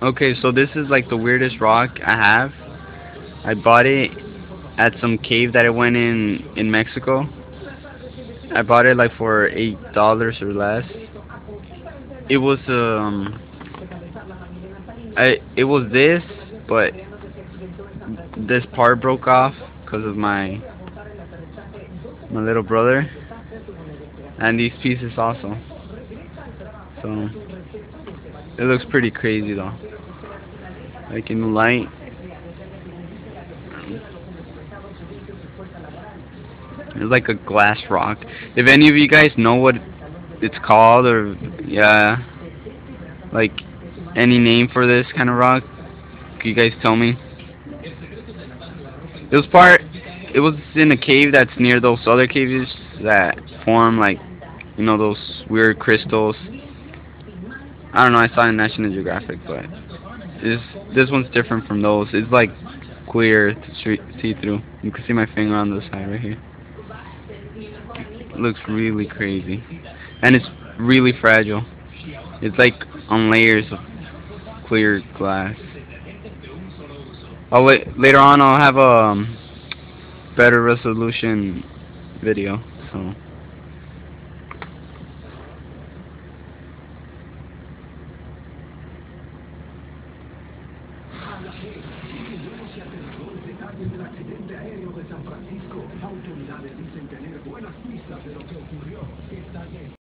Okay, so this is like the weirdest rock I have. I bought it at some cave that I went in in Mexico. I bought it like for eight dollars or less. It was um, I it was this, but this part broke off because of my my little brother, and these pieces also. So it looks pretty crazy though. Like in the light. It's like a glass rock. If any of you guys know what it's called or yeah like any name for this kind of rock, can you guys tell me? It was part it was in a cave that's near those other caves that form like you know those weird crystals. I don't know, I saw in National Geographic, but this this one's different from those. It's like clear to see through. You can see my finger on the side right here. It looks really crazy, and it's really fragile. It's like on layers of clear glass. Oh wait, later on I'll have a um, better resolution video. So. Detalles del accidente aéreo de San Francisco. Autoridades dicen tener buenas pistas de lo que ocurrió. Está